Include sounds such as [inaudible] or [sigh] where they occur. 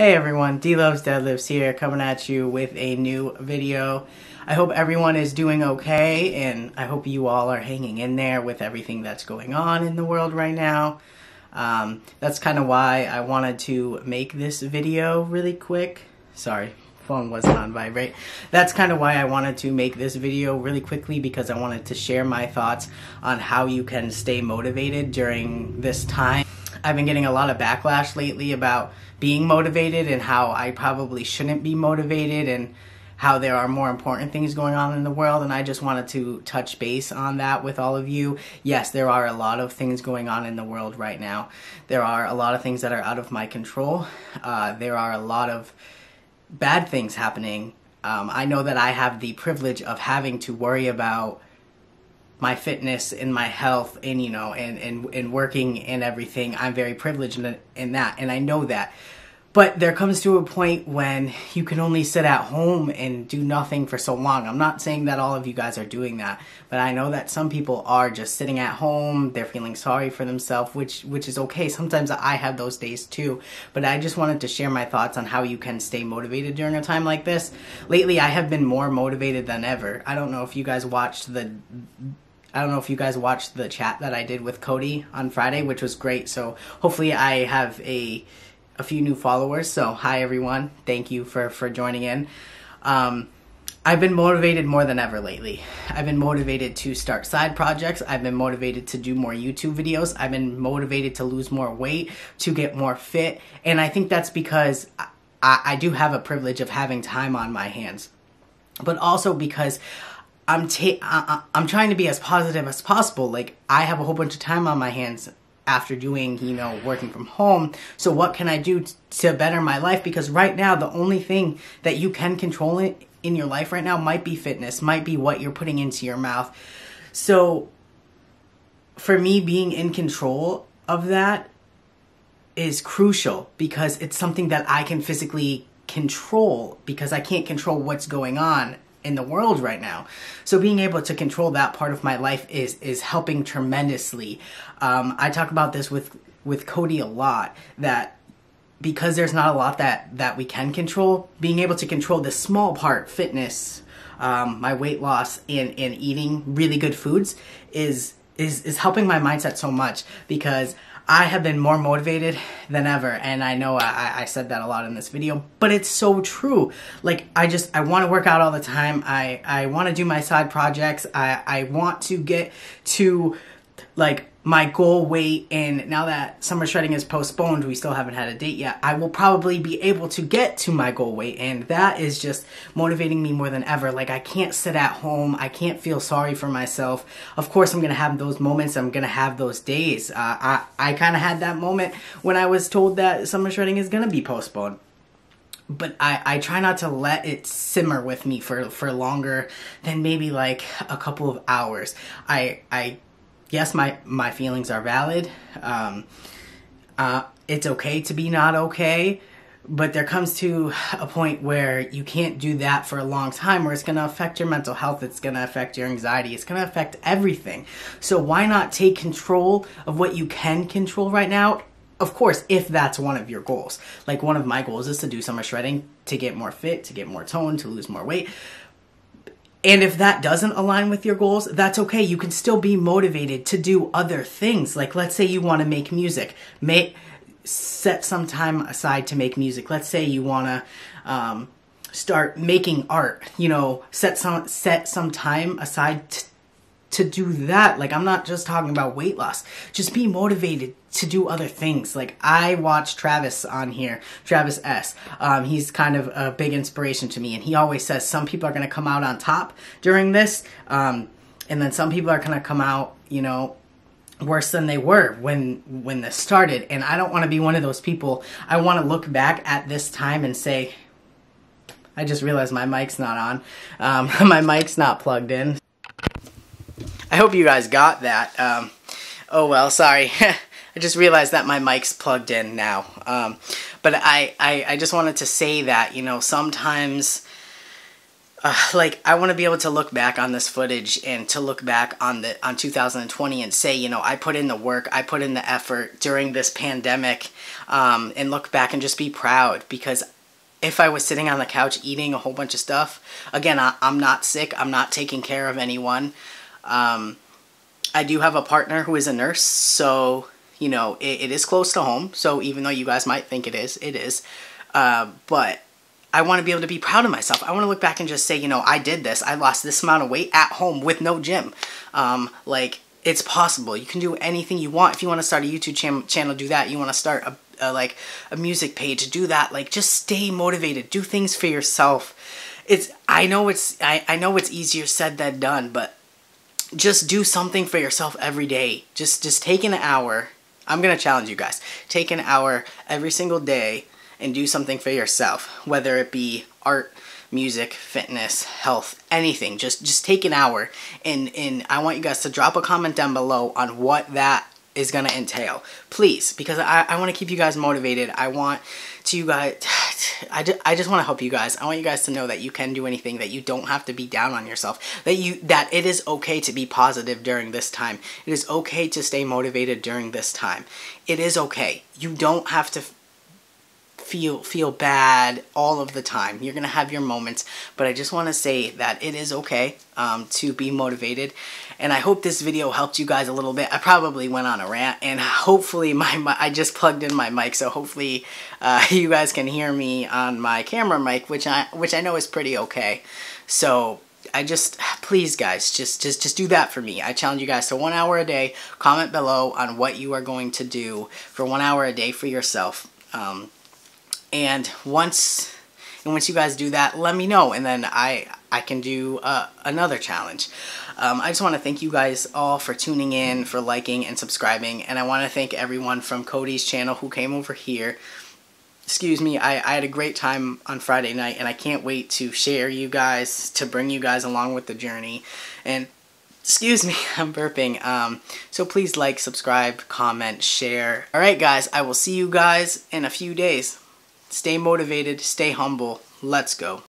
Hey everyone, Dee Loves Deadlifts here, coming at you with a new video. I hope everyone is doing okay, and I hope you all are hanging in there with everything that's going on in the world right now. Um, that's kind of why I wanted to make this video really quick. Sorry, phone wasn't on vibrate. That's kind of why I wanted to make this video really quickly because I wanted to share my thoughts on how you can stay motivated during this time. I've been getting a lot of backlash lately about being motivated and how I probably shouldn't be motivated and how there are more important things going on in the world and I just wanted to touch base on that with all of you. Yes, there are a lot of things going on in the world right now. There are a lot of things that are out of my control. Uh, there are a lot of bad things happening. Um, I know that I have the privilege of having to worry about my fitness and my health and you know and and, and working and everything i'm very privileged in, in that and i know that but there comes to a point when you can only sit at home and do nothing for so long. I'm not saying that all of you guys are doing that, but I know that some people are just sitting at home, they're feeling sorry for themselves, which which is okay. Sometimes I have those days too, but I just wanted to share my thoughts on how you can stay motivated during a time like this. Lately, I have been more motivated than ever. I don't know if you guys watched the I don't know if you guys watched the chat that I did with Cody on Friday, which was great. So hopefully I have a a few new followers. So hi everyone, thank you for for joining in. Um, I've been motivated more than ever lately. I've been motivated to start side projects. I've been motivated to do more YouTube videos. I've been motivated to lose more weight, to get more fit. And I think that's because I, I do have a privilege of having time on my hands. But also because I'm ta- I, I'm trying to be as positive as possible. Like I have a whole bunch of time on my hands after doing, you know, working from home. So what can I do t- to better my life? Because right now, the only thing that you can control in, in your life right now might be fitness, might be what you're putting into your mouth. So for me, being in control of that is crucial because it's something that I can physically control because I can't control what's going on in the world right now. So being able to control that part of my life is is helping tremendously. Um, I talk about this with with Cody a lot that because there's not a lot that that we can control, being able to control this small part, fitness, um, my weight loss, and and eating really good foods is is is helping my mindset so much because I have been more motivated than ever, and I know I, I said that a lot in this video, but it's so true. Like, I just, I want to work out all the time. I, I want to do my side projects. I, I want to get to, like, my goal weight and now that summer shredding is postponed we still haven't had a date yet i will probably be able to get to my goal weight and that is just motivating me more than ever. Like i can't sit at home. I can't feel sorry for myself. Of course i'm gonna have those moments. I'm gonna have those days. Uh, i, I kind of had that moment when i was told that summer shredding is gonna be postponed. But I, I try not to let it simmer with me for, for longer than maybe like a couple of hours. I, I yes, my my feelings are valid. Um, uh, it's okay to be not okay, but there comes to a point where you can't do that for a long time, where it's going to affect your mental health. It's going to affect your anxiety. It's going to affect everything. So why not take control of what you can control right now? Of course, if that's one of your goals. Like one of my goals is to do summer shredding, to get more fit, to get more tone, to lose more weight. And if that doesn't align with your goals, that's okay. You can still be motivated to do other things. Like let's say you want to make music. Make set some time aside to make music. Let's say you want to um, start making art. You know, set some set some time aside to do that. Like I'm not just talking about weight loss. Just be motivated to do other things. Like I watch Travis on here, Travis S. Um, he's kind of a big inspiration to me, and he always says some people are going to come out on top during this, um, and then some people are going to come out, you know, worse than they were when when this started. And I don't want to be one of those people. I want to look back at this time and say. I just realized my mic's not on. Um, [laughs] my mic's not plugged in. I hope you guys got that. Um, oh well, sorry. [laughs] I just realized that my mic's plugged in now. Um, but I, I, I just wanted to say that, you know, sometimes uh, like I want to be able to look back on this footage and to look back on the on 2020 and say, you know, I put in the work, I put in the effort during this pandemic, um, and look back and just be proud because if I was sitting on the couch eating a whole bunch of stuff, again, I, am not sick, I'm not taking care of anyone. Um, I do have a partner who is a nurse, so you know it, it is close to home. So even though you guys might think it is, it is. Uh, but I want to be able to be proud of myself. I want to look back and just say, you know, I did this. I lost this amount of weight at home with no gym. Um, like, it's possible. You can do anything you want. If you want to start a YouTube channel, channel do that. You want to start a, a, like a music page, do that. Like, just stay motivated. Do things for yourself. It's I know it's I, I know it's easier said than done, but just do something for yourself every day. Just just take an hour. I'm gonna challenge you guys. Take an hour every single day and do something for yourself, whether it be art, music, fitness, health, anything. Just just take an hour and and I want you guys to drop a comment down below on what that is going to entail. Please, because I, I want to keep you guys motivated. I want to you guys, I just, I just want to help you guys. I want you guys to know that you can do anything, that you don't have to be down on yourself, that you, that it is okay to be positive during this time. It is okay to stay motivated during this time. It is okay. You don't have to feel feel bad all of the time. You're gonna have your moments, but I just want to say that it is okay um, to be motivated. And I hope this video helped you guys a little bit. I probably went on a rant, and hopefully [laughs] my, my I just plugged in my mic, so hopefully uh, [laughs] you guys can hear me on my camera mic, which I which I know is pretty okay. So I just please guys just just just do that for me. I challenge you guys to one hour a day. Comment below on what you are going to do for one hour a day for yourself. Um, and once and once you guys do that let me know and then I I can do uh, another challenge. Um, I just want to thank you guys all for tuning in for liking and subscribing and I want to thank everyone from Cody's channel who came over here. Excuse me I, I had a great time on Friday night and I can't wait to share you guys to bring you guys along with the journey. And excuse me [laughs] I'm burping um, so please like subscribe comment share. Alright guys I will see you guys in a few days Stay motivated, stay humble. Let's go.